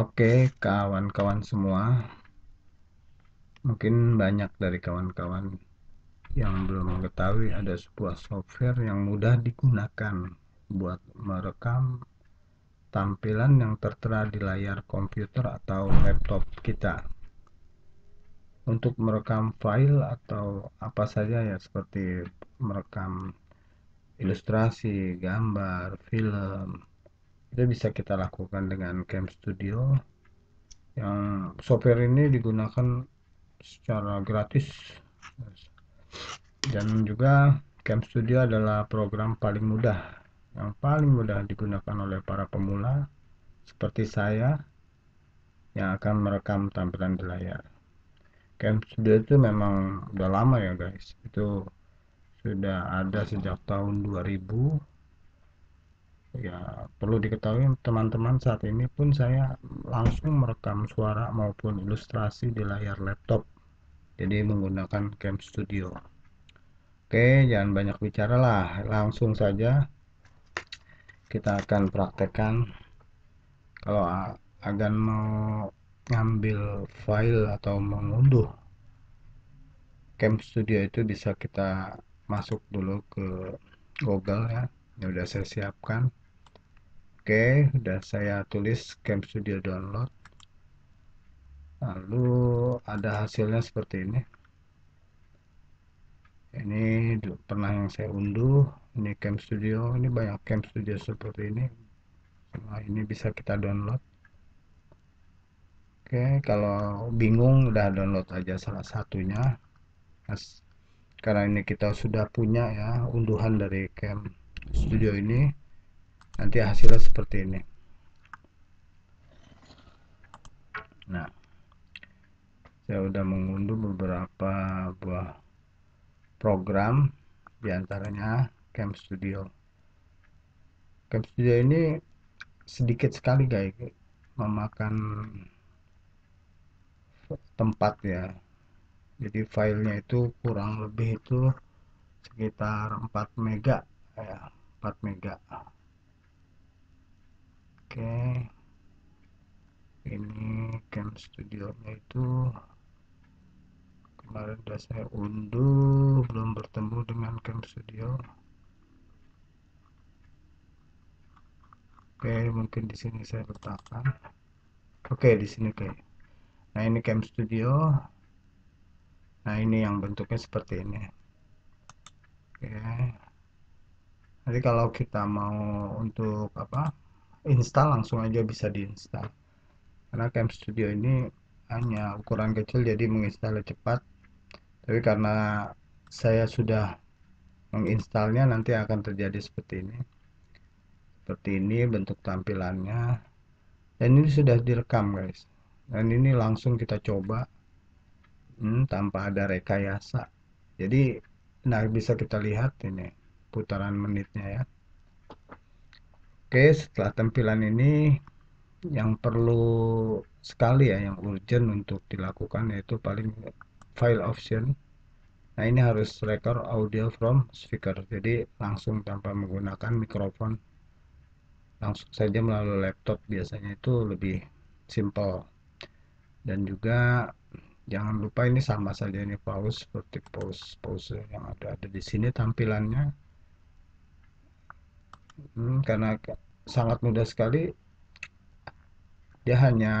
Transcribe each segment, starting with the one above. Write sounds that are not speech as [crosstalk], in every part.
Oke, kawan-kawan semua. Mungkin banyak dari kawan-kawan yang belum mengetahui ada sebuah software yang mudah digunakan buat merekam tampilan yang tertera di layar komputer atau laptop kita. Untuk merekam file atau apa saja ya seperti merekam ilustrasi, gambar, film, itu bisa kita lakukan dengan Cam Studio. Yang software ini digunakan secara gratis. Dan juga Cam Studio adalah program paling mudah. Yang paling mudah digunakan oleh para pemula seperti saya yang akan merekam tampilan di layar. Cam Studio itu memang udah lama ya guys. Itu sudah ada sejak tahun 2000 ya perlu diketahui teman-teman saat ini pun saya langsung merekam suara maupun ilustrasi di layar laptop. Jadi menggunakan Cam Studio. Oke jangan banyak bicara lah. Langsung saja kita akan praktekkan. Kalau agan mau ngambil file atau mengunduh Cam Studio itu bisa kita masuk dulu ke Google ya. Ini udah saya siapkan Oke, sudah saya tulis Camp Studio download. Lalu ada hasilnya seperti ini. Ini pernah yang saya unduh. Ini Camp Studio. Ini banyak Camp Studio seperti ini. Nah, ini bisa kita download. Oke, kalau bingung udah download aja salah satunya. Karena ini kita sudah punya ya unduhan dari Camp Studio ini nanti hasilnya seperti ini. Nah saya sudah mengunduh beberapa buah program di antaranya Camp Studio. Camp Studio ini sedikit sekali guys memakan tempat ya. Jadi filenya itu kurang lebih itu sekitar 4 mega ya 4 mega oke. Ini cam studionya itu kemarin sudah saya unduh belum bertemu dengan cam studio. Oke mungkin di sini saya letakkan. Oke di sini kayak nah ini cam studio. Nah ini yang bentuknya seperti ini. Oke. Nanti kalau kita mau untuk apa install langsung aja bisa diinstal karena Cam Studio ini hanya ukuran kecil jadi menginstal cepat. Tapi karena saya sudah menginstalnya nanti akan terjadi seperti ini. Seperti ini bentuk tampilannya. Dan ini sudah direkam guys. Dan ini langsung kita coba. Hmm, tanpa ada rekayasa. Jadi nah bisa kita lihat ini putaran menitnya ya Oke, setelah tampilan ini yang perlu sekali ya, yang urgent untuk dilakukan yaitu paling file option. Nah, ini harus record audio from speaker. Jadi langsung tanpa menggunakan mikrofon. Langsung saja melalui laptop biasanya itu lebih simple. Dan juga jangan lupa ini sama saja ini pause seperti pause pause yang ada ada di sini tampilannya hmm, karena sangat mudah sekali dia hanya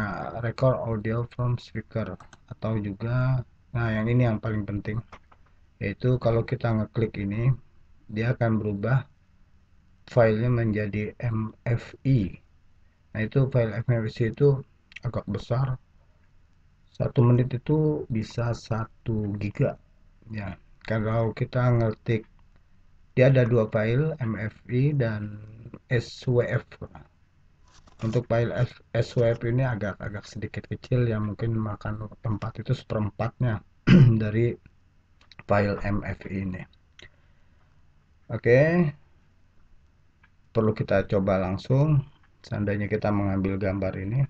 record audio from speaker atau juga nah yang ini yang paling penting yaitu kalau kita ngeklik ini dia akan berubah filenya menjadi MFI nah itu file MFI itu agak besar satu menit itu bisa satu giga. Ya kalau kita ngetik dia ada dua file MFI dan SWF untuk file SWF ini agak-agak sedikit kecil yang mungkin makan tempat itu seperempatnya [clears throat] dari file MFI ini. Oke. Perlu kita coba langsung. Seandainya kita mengambil gambar ini.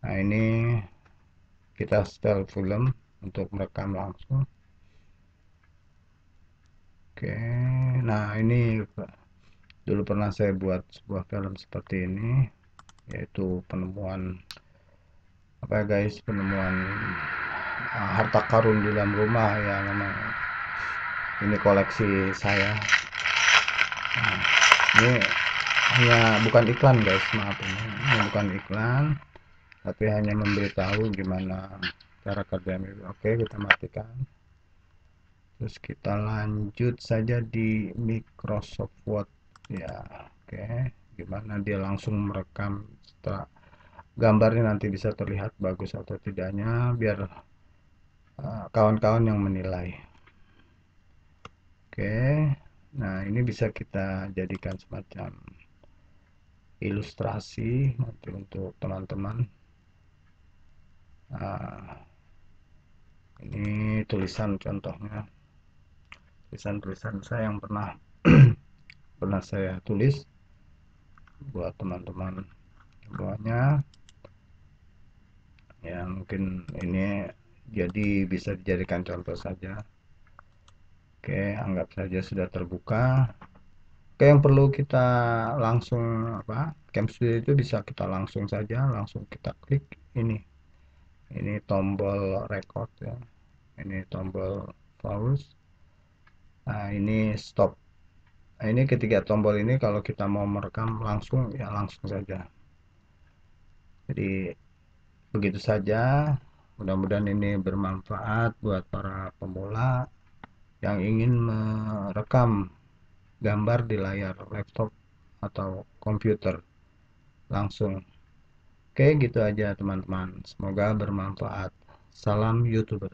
Nah ini kita setel film untuk merekam langsung Oke, nah ini dulu pernah saya buat sebuah film seperti ini. yaitu penemuan apa ya guys penemuan uh, harta karun di dalam rumah ya memang ini koleksi saya. Nah, ini hanya bukan iklan guys maaf ini, ini bukan iklan tapi hanya memberitahu gimana cara kerja oke kita matikan terus kita lanjut saja di Microsoft Word. Ya oke. Gimana dia langsung merekam setelah gambarnya nanti bisa terlihat bagus atau tidaknya biar uh, kawan-kawan uh, yang menilai. Oke. Nah ini bisa kita jadikan semacam ilustrasi nanti untuk teman-teman. Uh, ini tulisan contohnya tulisan-tulisan saya yang pernah [clears throat] pernah saya tulis buat teman-teman bawahnya ya mungkin ini jadi bisa dijadikan contoh saja. Oke anggap saja sudah terbuka. Oke yang perlu kita langsung apa cam itu bisa kita langsung saja langsung kita klik ini. Ini tombol record ya. Ini tombol pause nah ini stop. Nah ini ketiga tombol ini kalau kita mau merekam langsung ya langsung saja. Jadi begitu saja. Mudah-mudahan ini bermanfaat buat para pemula yang ingin merekam gambar di layar laptop atau komputer langsung. Oke gitu aja teman-teman. Semoga bermanfaat. Salam youtuber